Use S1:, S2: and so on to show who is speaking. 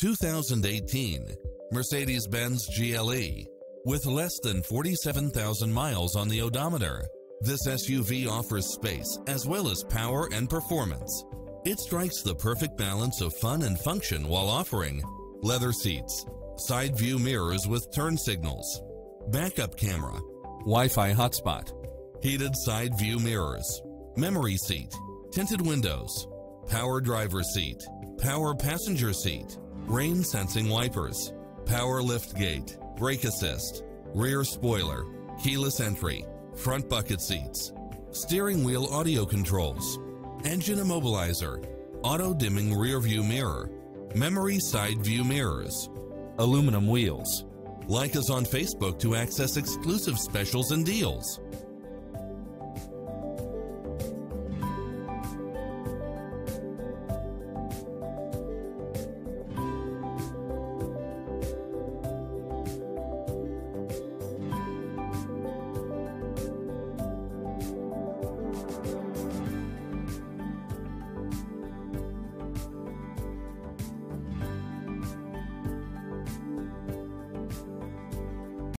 S1: 2018 Mercedes-Benz GLE with less than 47,000 miles on the odometer. This SUV offers space as well as power and performance. It strikes the perfect balance of fun and function while offering leather seats, side view mirrors with turn signals, backup camera, Wi-Fi hotspot, heated side view mirrors, memory seat, tinted windows, power driver seat, power passenger seat, rain sensing wipers, power lift gate, brake assist, rear spoiler, keyless entry, front bucket seats, steering wheel audio controls, engine immobilizer, auto dimming rear view mirror, memory side view mirrors, aluminum wheels. Like us on Facebook to access exclusive specials and deals.